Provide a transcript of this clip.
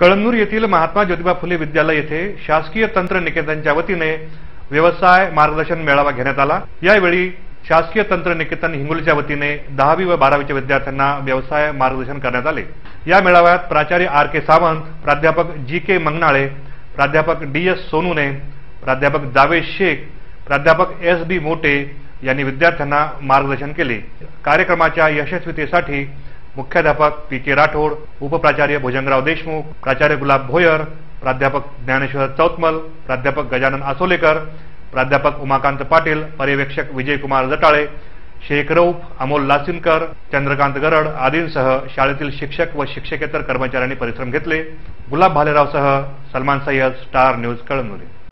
कळमनूर येथील महात्मा ज्योतिबा फुले विद्यालय येथे शासकीय तंत्र निकेतनच्या वतीने व्यवसाय मार्गदर्शन मेळावा घेण्यात आला. यावेळी शासकीय तंत्र निकेतन हिंगोलीच्या वतीने दहावी व बारावीच्या विद्यार्थ्यांना व्यवसाय मार्गदर्शन करण्यात आले. या मेळाव्यात प्राचार्य आर के सावंत प्राध्यापक जी के मंगनाळे प्राध्यापक डी एस सोनूने प्राध्यापक जावेद शेख प्राध्यापक एस बी मोटे यांनी विद्यार्थ्यांना मार्गदर्शन केले. कार्यक्रमाच्या यशस्वीतेसाठी मुख्याध्यापक पी के राठोड उपप्राचार्य भुजंगराव देशमुख प्राचार्य गुलाब भोयर प्राध्यापक ज्ञानेश्वर चौतमल प्राध्यापक गजानन आसोलेकर प्राध्यापक उमाकांत पाटील पर्यवेक्षक विजयकुमार जटाळे शेख रौफ अमोल लासिनकर चंद्रकांत गरड आदींसह शाळेतील शिक्षक व शिक्षकेतर कर्मचाऱ्यांनी परिश्रम घेतले. गुलाब भालेरावसह सलमान सय्यद स्टार न्यूज कळमनुरी.